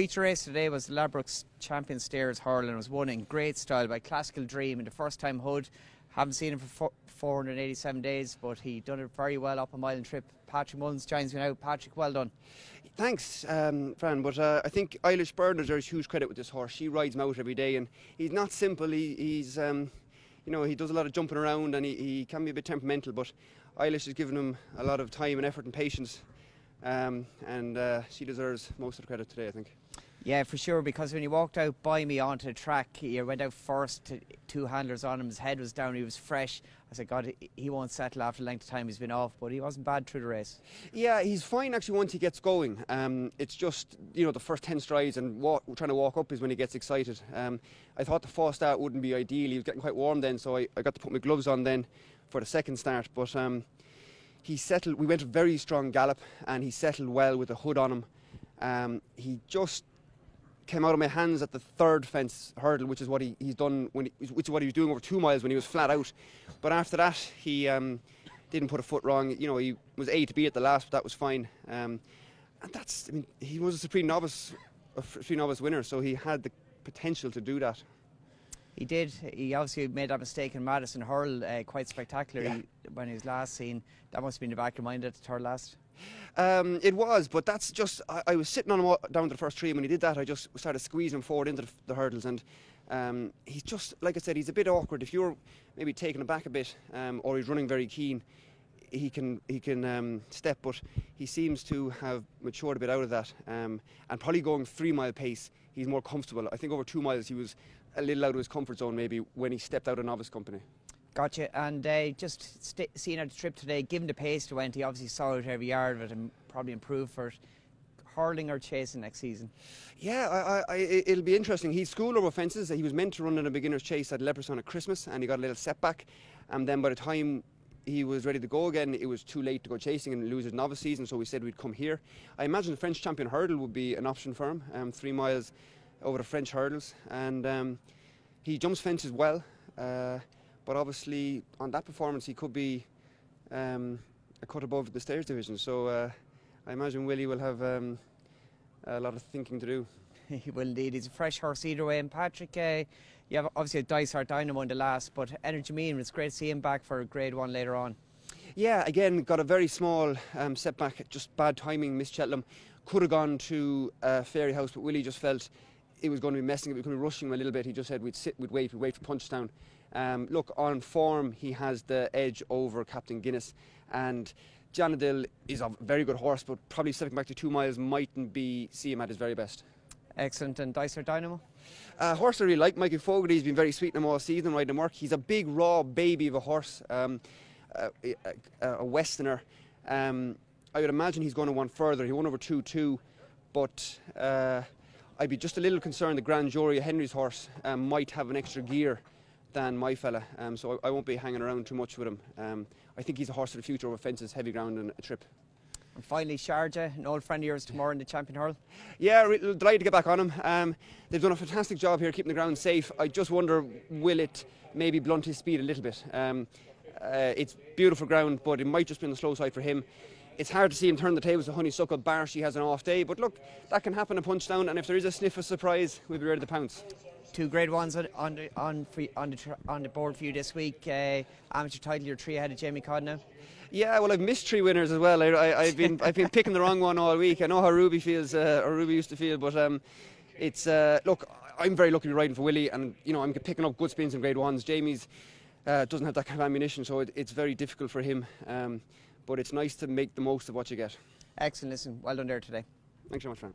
feature race today was Ladbrokes Champion Stayers Hurl It was won in great style by Klassical Dream in the first time Hood. Haven't seen him for 487 days, but he done it very well up a mile and trip. Patrick Mullins joins me now. Patrick, well done. Thanks, um, Fran. But uh, I think Eilish Byrne deserves huge credit with this horse. She rides him out every day, and he's not simple. He, he's, um, you know, he does a lot of jumping around, and he, he can be a bit temperamental. But Eilish has given him a lot of time and effort and patience, um, and uh, she deserves most of the credit today. I think. Yeah, for sure. Because when he walked out by me onto the track, he went out first, to, two handlers on him. His head was down. He was fresh. I said, God, he won't settle after the length of time he's been off. But he wasn't bad through the race. Yeah, he's fine actually once he gets going. Um, it's just you know the first ten strides and walk, trying to walk up is when he gets excited. Um, I thought the false start wouldn't be ideal. He was getting quite warm then, so I, I got to put my gloves on then for the second start. But um, he settled. We went a very strong gallop, and he settled well with the hood on him. Um, he just came out of my hands at the third fence hurdle, which is what he, he's done when he, which is what he was doing over two miles when he was flat out. But after that, he um, didn't put a foot wrong. You know, he was A to B at the last, but that was fine. Um, and that's, I mean, he was a supreme novice, a supreme novice winner, so he had the potential to do that. He did. He obviously made that mistake in Matheson Hurl uh, quite spectacularly yeah. when he was last seen. That must have been the back of your mind at the third last. Um, it was, but that's just. I, I, was sitting on him down to the first tree, and when he did that, I just started squeezing him forward into the, the hurdles. And um, he's just, like I said, he's a bit awkward. If you're maybe taking him back a bit, um, or he's running very keen, he can he can um, step, but he seems to have matured a bit out of that, um, and probably going three mile pace, he's more comfortable. I think over two miles he was a little out of his comfort zone maybe when he stepped out of novice company. Gotcha. And uh, just st- seeing at the trip today, given the pace to went, he obviously saw it every yard of it and probably improved for it. Hurling or chasing next season? Yeah, I, I, it'll be interesting. He's school over fences. He was meant to run in a beginner's chase at Leopardstown at Christmas and he got a little setback. And then by the time he was ready to go again, it was too late to go chasing and lose his novice season, so we said we'd come here. I imagine the French champion hurdle would be an option for him, um, three miles over the French hurdles. And um, he jumps fences well. Uh, but obviously, on that performance, he could be um, a cut above the stayers division. So uh, I imagine Willie will have um, a lot of thinking to do. he will indeed. He's a fresh horse either way. And Patrick, uh, you have obviously a Dysart Dynamo in the last, but Energumene, it's great to see him back for a grade one later on. Yeah, again, got a very small um, setback, just bad timing, Miss Cheltenham. Could have gone to uh, Fairyhouse, but Willie just felt it was going to be messing, it was going to be rushing him a little bit. He just said we'd sit, we'd wait, we'd wait for Punchestown. Um, look, on form, he has the edge over Captain Guinness. And Janidil is a very good horse, but probably stepping back to two miles mightn't be see him at his very best. Excellent. And Dysart Dynamo? Uh, horse I really like. Michael Fogarty's been very sweet in him all season, riding work. He's a big, raw baby of a horse, um, a, a, a, Westerner. Um, I would imagine he's going to want further. He won over 2 2, but uh, I'd be just a little concerned the Grand Jury, Henry's horse, um, might have an extra gear than my fella, um, so I, I, won't be hanging around too much with him. Um, I think he's a horse of the future over fences, heavy ground, and a trip. And finally, Sharjah, an old friend of yours tomorrow in the champion hurl. Yeah, delighted to get back on him. Um, they've done a fantastic job here keeping the ground safe. I just wonder, will it maybe blunt his speed a little bit? Um, uh, it's beautiful ground, but it might just be on the slow side for him. It's hard to see him turn the tables to Honeysuckle Bar. She has an off day, but look, that can happen a Punchestown, and if there is a sniff of surprise, we'll be ready to pounce two grade ones on on the, on, on, the, on the board for you this week. Uh, amateur title, you're three ahead of Jamie Codd. Yeah, well, I've missed three winners as well. I, have been I've been picking the wrong one all week. I know how Ruby feels, uh, or Ruby used to feel, but um, it's uh, look. I'm very lucky to be riding for Willie, and you know I'm picking up good spins in grade ones. Jamie's uh, doesn't have that kind of ammunition, so it, it's very difficult for him. Um, but it's nice to make the most of what you get. Excellent. Listen, well done there today. Thanks so much, Fran.